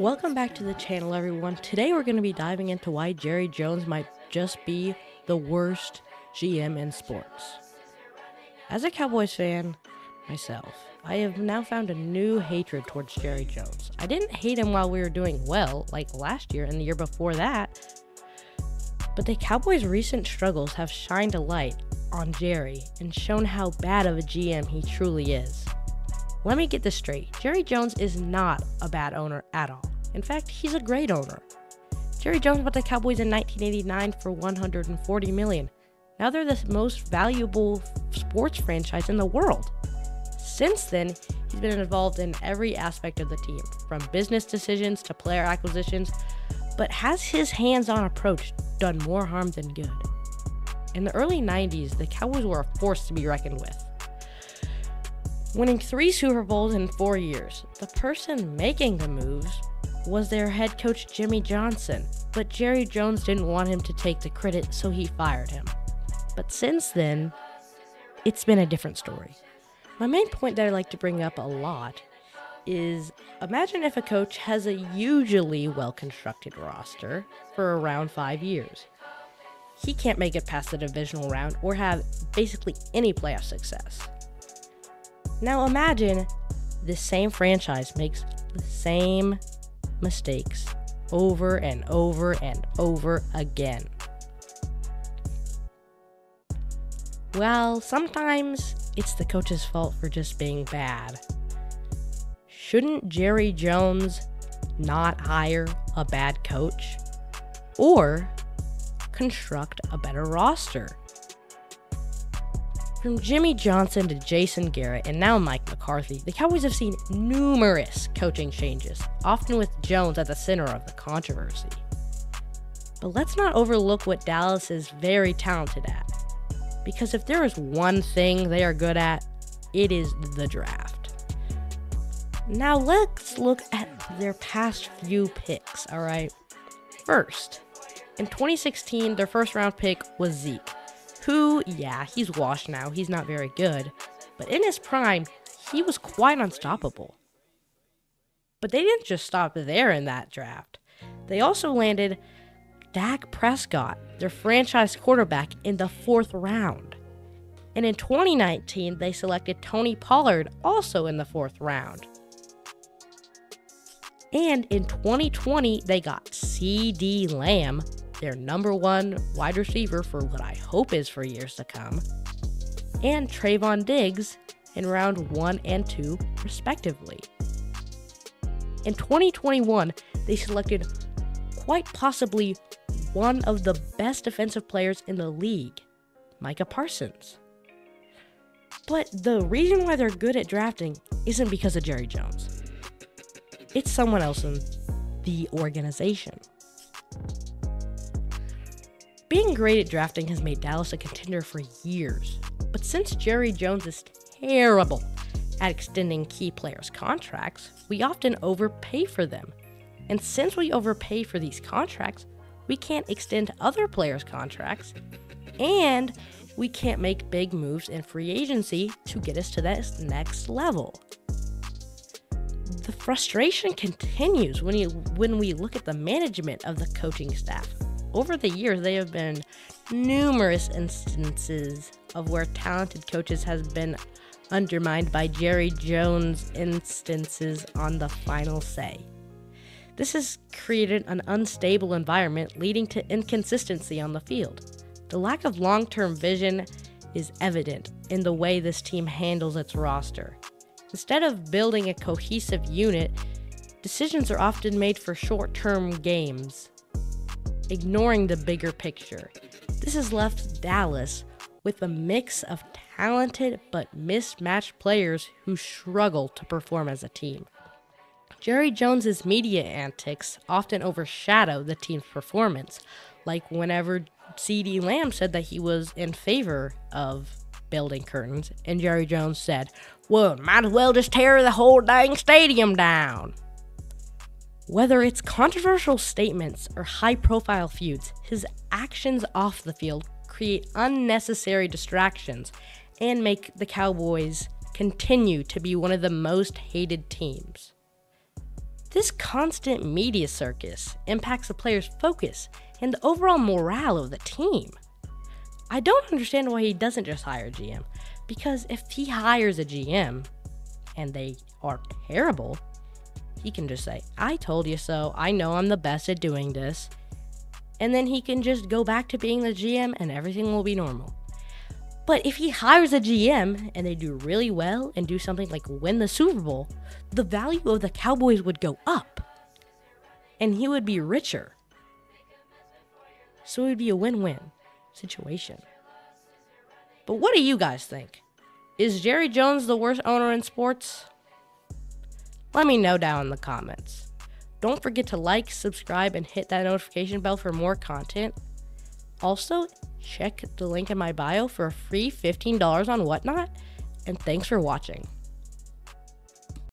Welcome back to the channel, everyone. Today we're going to be diving into why Jerry Jones might just be the worst GM in sports. As a Cowboys fan myself, I have now found a new hatred towards Jerry Jones. I didn't hate him while we were doing well, like last year and the year before that, but the Cowboys' recent struggles have shined a light on Jerry and shown how bad of a GM he truly is. Let me get this straight Jerry Jones is not a bad owner at all. In fact, he's a great owner. Jerry Jones bought the Cowboys in 1989 for 140 million. Now they're the most valuable sports franchise in the world. Since then, he's been involved in every aspect of the team, from business decisions to player acquisitions, but has his hands-on approach done more harm than good? In the early 90s, the Cowboys were a force to be reckoned with. Winning three Super Bowls in four years, the person making the moves was their head coach Jimmy Johnson, but Jerry Jones didn't want him to take the credit, so he fired him. But since then, it's been a different story. My main point that I like to bring up a lot is imagine if a coach has a usually well constructed roster for around five years. He can't make it past the divisional round or have basically any playoff success. Now imagine the same franchise makes the same mistakes over and over and over again. Well, sometimes it's the coach's fault for just being bad. Shouldn't Jerry Jones not hire a bad coach? Or construct a better roster? From Jimmy Johnson to Jason Garrett and now Mike McCarthy, the Cowboys have seen numerous coaching changes, often with Jones at the center of the controversy. But let's not overlook what Dallas is very talented at. Because if there is one thing they are good at, it is the draft. Now let's look at their past few picks, alright? First, in 2016, their first round pick was Zeke who, yeah, he's washed now, he's not very good, but in his prime, he was quite unstoppable. But they didn't just stop there in that draft. They also landed Dak Prescott, their franchise quarterback, in the fourth round. And in 2019, they selected Tony Pollard also in the fourth round. And in 2020, they got CeeDee Lamb, their number one wide receiver for what I hope is for years to come, and Trevon Diggs in round one and two, respectively. In 2021, they selected quite possibly one of the best defensive players in the league, Micah Parsons. But the reason why they're good at drafting isn't because of Jerry Jones. It's someone else in the organization. Being great at drafting has made Dallas a contender for years, but since Jerry Jones is terrible at extending key players' contracts, we often overpay for them. And since we overpay for these contracts, we can't extend other players' contracts, and we can't make big moves in free agency to get us to that next level. The frustration continues when you when we look at the management of the coaching staff over the years, there have been numerous instances of where talented coaches has been undermined by Jerry Jones instances on the final say. This has created an unstable environment leading to inconsistency on the field. The lack of long term vision is evident in the way this team handles its roster. Instead of building a cohesive unit, decisions are often made for short term games ignoring the bigger picture. This has left Dallas with a mix of talented but mismatched players who struggle to perform as a team. Jerry Jones's media antics often overshadow the team's performance, like whenever CeeDee Lamb said that he was in favor of building curtains, and Jerry Jones said, Well, might as well just tear the whole dang stadium down. Whether it's controversial statements or high profile feuds, his actions off the field create unnecessary distractions and make the Cowboys continue to be one of the most hated teams. This constant media circus impacts the players' focus and the overall morale of the team. I don't understand why he doesn't just hire a GM, because if he hires a GM and they are terrible, he can just say, I told you so. I know I'm the best at doing this. And then he can just go back to being the GM and everything will be normal. But if he hires a GM and they do really well and do something like win the Super Bowl, the value of the Cowboys would go up. And he would be richer. So it would be a win win situation. But what do you guys think? Is Jerry Jones the worst owner in sports? Let me know down in the comments. Don't forget to like, subscribe, and hit that notification bell for more content. Also, check the link in my bio for a free $15 on Whatnot, and thanks for watching.